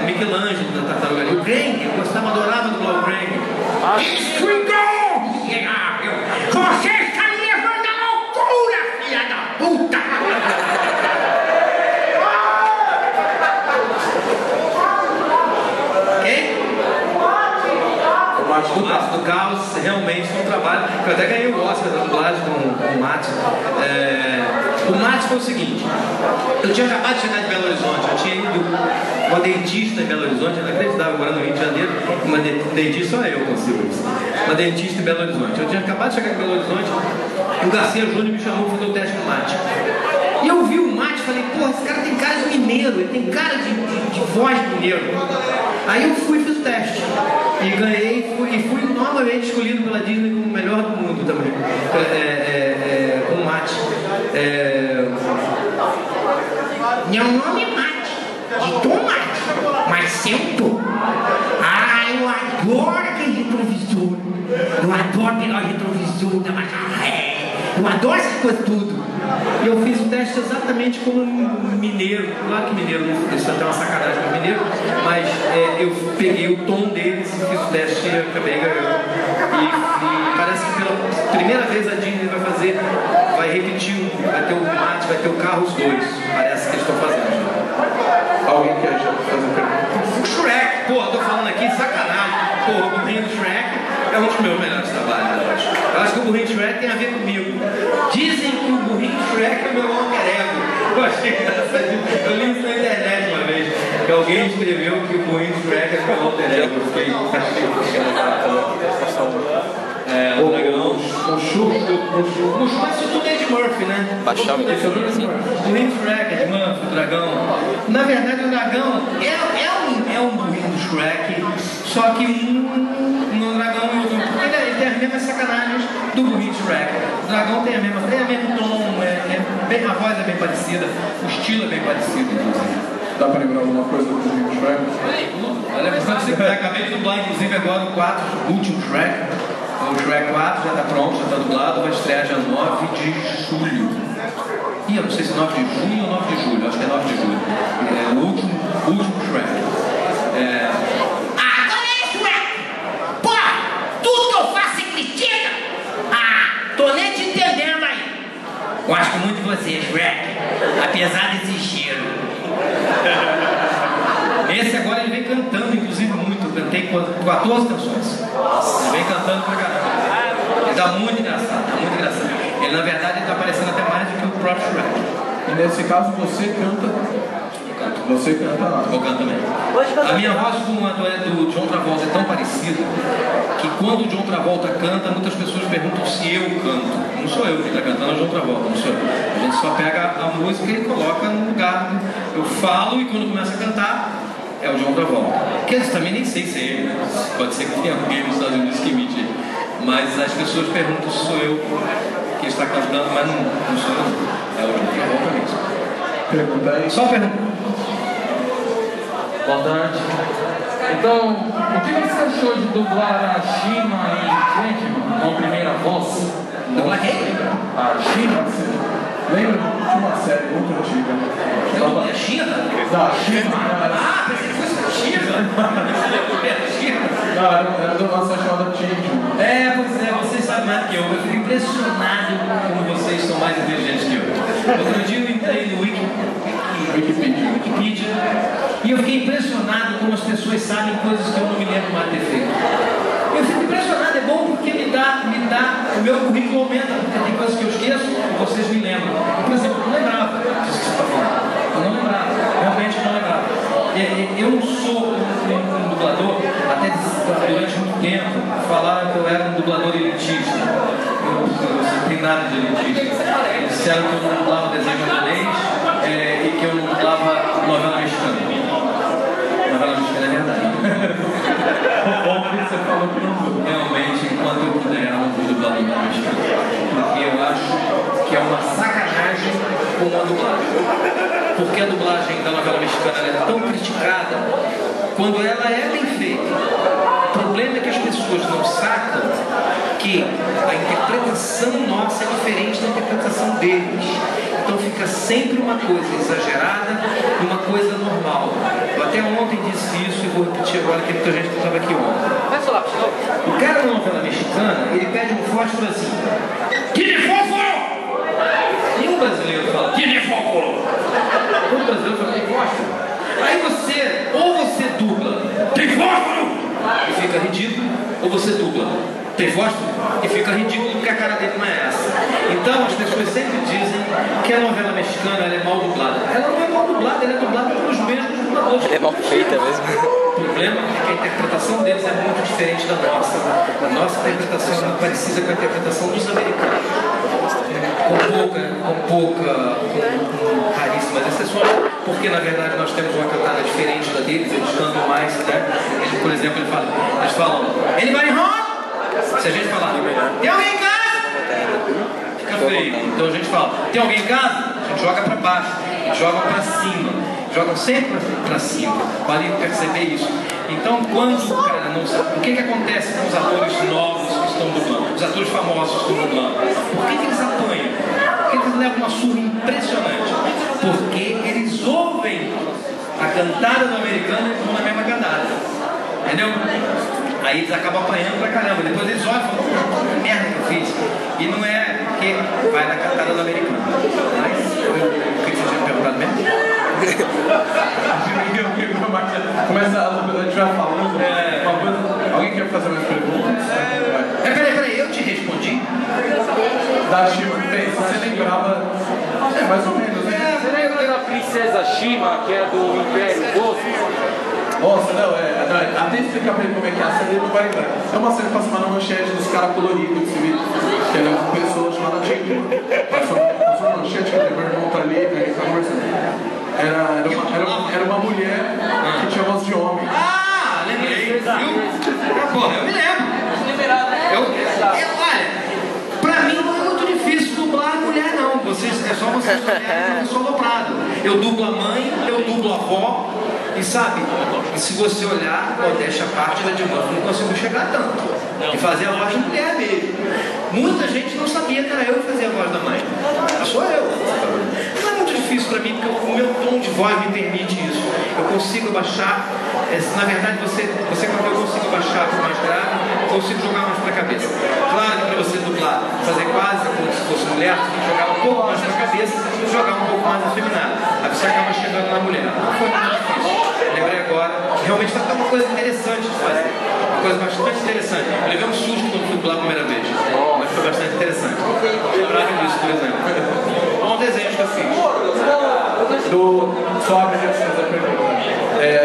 o Michelangelo da Tartaruga Ninja. O Greg, eu gostava, adorava do Blau Greg. Escuidou, miserável! Você está me levando à loucura, filha da puta! Quem? O Mate O Mato do Caos realmente foi um trabalho. Eu até ganhei o Oscar da dublagem com, com o Mate. É, o Mate foi o seguinte: eu tinha acabado de chegar de Belo Horizonte, eu tinha ido uma dentista em Belo Horizonte, inacreditável, morando no Rio de Janeiro, uma de- dentista, só eu consigo isso. Uma dentista em Belo Horizonte. Eu tinha acabado de chegar em Belo Horizonte, o Garcia Júnior me chamou para fazer o teste do Mate. E eu vi o Mate e falei, porra, esse cara tem cara de mineiro, ele tem cara de, de, de voz de mineiro. Aí eu fui e fiz o teste. E ganhei fui, e fui novamente escolhido pela Disney como o melhor do mundo também. É, é, é, com o Mate. É, Meu nome é Mate, de tomate, mas sento. Ah, eu adoro aquele retrovisor. Eu adoro pegar o retrovisor da macarré. Eu adoro essas coisas tudo. E eu fiz o teste exatamente como um mineiro. Claro que mineiro, isso é até uma sacanagem para mineiro, mas é, eu peguei o tom deles e fiz o teste e acabei ganhando. E, e parece que pela primeira vez a Disney vai fazer, vai repetir, vai ter o mate, vai ter o carro os dois. Parece que eles estão fazendo. Alguém quer fazer pergunta? O Shrek, pô, tô falando aqui, sacanagem. Pô, o burrinho do Shrek é um dos meus melhores trabalhos, eu acho. Eu acho que o burrinho do Shrek tem a ver comigo. Dizem que o burrinho do Shrek é o meu alter ego. Eu achei engraçadinho. Eu li isso na internet uma vez, que alguém escreveu que o burrinho do Shrek é o meu alter ego. Eu fiquei, É, o dragão. O Chu, o. O Shrek é tudo Ed Murphy, né? Esse é o assim. burrinho do Shrek, Ed Murphy, o dragão. Na verdade, o dragão é, é, um, é um burrinho do Shrek, só que um no dragão e outro. Porque ele, ele tem as mesmas sacanagens do do Shrek. O dragão tem a mesma, tem o mesmo tom, é, é bem, a voz é bem parecida, o estilo é bem parecido, inclusive. Dá pra lembrar alguma coisa do Rio Shrek? Olha, quando você quiser, acabei de dublar, inclusive, agora o 4, o último Shrek. O Shrek 4 já está pronto, já está dublado, vai estrear dia 9 de julho. Ih, eu não sei se é 9 de junho ou 9 de julho, acho que é 9 de julho. É o último, o último Shrek. É, Agora é Shrek! Pô, tudo que eu faço você critica! Ah, tô nem te entendendo aí. Gosto muito de você, Shrek. Apesar desse cheiro. esse agora ele vem cantando, inclusive, com 14 canções. Ele vem cantando pra caramba. Ele tá muito engraçado, tá muito engraçado. Ele, na verdade, ele tá parecendo até mais do que o próprio Shrek. E nesse caso você canta. Você canta lá. Eu canto também. A minha voz com a do, do John Travolta é tão parecida que quando o John Travolta canta, muitas pessoas perguntam se eu canto. Não sou eu que está cantando, é o John Travolta, não sou eu. A gente só pega a música e coloca no lugar. Eu falo e quando começa a cantar, é o John Travolta. Que eu também nem sei se é ele, né? Pode ser que tenha alguém nos Estados Unidos que imite ele. Mas as pessoas perguntam se sou eu que está cantando, mas não, não sou eu. É o John Travolta mesmo. Pergunta aí. Só pergunta. Boa tarde. Então, o que você achou de dublar a China em Gentleman, com a primeira voz? Dublar quem? A China? Lembra? Uma série muito antiga. Eu dublei a China? Da China. Ah, pensei que fosse a China. Não, era, era de uma série chamada Change. É, pois é, vocês sabem mais do que eu. Eu fico impressionado como vocês são mais inteligentes que eu. Outro dia eu entrei no Wiki, Wikipedia. Wikipedia e eu fiquei impressionado como as pessoas sabem coisas que eu não me lembro mais de ter feito. Eu fico impressionado, é bom porque me dá, me dá, o meu currículo aumenta, porque tem coisas que eu esqueço vocês me lembram. Por exemplo, eu não lembrava disso que você está falando. Eu não lembrava, realmente eu não lembrava. Eu não sou um, dublador, até durante muito tempo falaram que eu era um dublador elitista. Eu, eu não tem nada de elitista. Disseram que eu não dublava desenho japonês é, e que eu não dublava novela mexicana. Novela mexicana é verdade. Bom que você falou que não dubla. Realmente, enquanto eu puder, eu não vou dublar novela mexicana. Porque eu acho que é uma sacanagem com a dublagem. Porque a dublagem da novela mexicana é tão criticada quando ela é bem feita. O problema é que as pessoas não sacam que a interpretação nossa é diferente da interpretação deles. Então fica sempre uma coisa exagerada e uma coisa normal. Eu até ontem disse isso e vou repetir agora que muita gente que estava aqui ontem. O cara da novela mexicana, ele pede um fósforo assim. Tiene fósforo! Nenhum brasileiro fala. Tiene fósforo! Todo brasileiro fala, tem fósforo. Aí você, ou você dubla Tem fósforo! e fica ridículo, ou você dubla. Tem fósforo e fica ridículo porque a cara dele não é essa. Então as pessoas sempre dizem que a novela mexicana ela é mal dublada. Ela não é mal dublada, ela é dublada pelos mesmos dubladores. É mal feita mesmo. O problema é que a interpretação deles é muito diferente da nossa. A nossa interpretação é muito parecida com a interpretação dos americanos. Com pouca, com pouca, com, com raríssimas exceções, porque na verdade nós temos uma cantada diferente da deles, eles cantam mais, né? Ele, por exemplo, ele fala, eles falam, anybody home? Se a gente falar, tem alguém em casa? Fica feio. Então a gente fala, tem alguém em casa? A gente joga pra baixo, joga pra cima, jogam sempre pra cima. Vale perceber isso. Então quando o cara não sabe, o que, que acontece com os atores novos que estão dublando? Os atores famosos que estão dublando? Por que, que eles apanham? Por que, eles levam uma surra impressionante? Porque eles ouvem a cantada do americano e vão na mesma cantada. Entendeu? Aí eles acabam apanhando pra caramba. Depois eles olham e falam, que merda que eu fiz. E não é que vai na cantada do americano. Mas o que você tinha perguntado mesmo? Começa a gente vai falando. É. Uma coisa, alguém quer fazer mais perguntas? Vai. É, peraí, peraí, eu te respondi. Da bem, você lembrava. É, mais ou menos, né? Você lembra da princesa Shima, que é do Império Gosto? Nossa, não, é. Não, até explicar pra ele como é que é a ele não vai lembrar. É uma cena que passa uma manchete dos caras coloridos, que você vê, que era uma pessoa chamada Chico. Passou passou uma manchete que meu irmão tá ali, gente tá conversando. Era, era, uma, era, uma, era uma mulher que tinha voz de homem. Ah, lembrei. Viu? Porra, eu me lembro. Eu, eu, olha, pra mim não é muito difícil dublar a mulher, não. Vocês, é só vocês olharem eu sou dobrado. Eu dublo a mãe, eu dublo a avó. E sabe, se você olhar, modéstia à parte da de novo, não consigo chegar tanto. E fazer a voz de mulher mesmo. Muita gente não sabia que era eu que fazia a voz da mãe. Sou eu. Difícil pra mim, porque o meu tom de voz me permite isso. Eu consigo baixar, é, na verdade, você, você eu consigo baixar para mais grave, consigo jogar mais pra cabeça. Claro que para você dublar, fazer quase como se fosse mulher, você tem que jogar um pouco mais pra cabeça e jogar um pouco mais afeminado. Aí você acaba chegando na mulher. Não foi muito difícil. Lembrei agora, realmente está uma coisa interessante de fazer. Uma coisa bastante interessante. Eu levei um susto quando fui dublar a primeira vez. Mas foi bastante interessante. Lembrava disso, por exemplo. Um desenho que eu fiz. Do. Só abre a fazer a pergunta.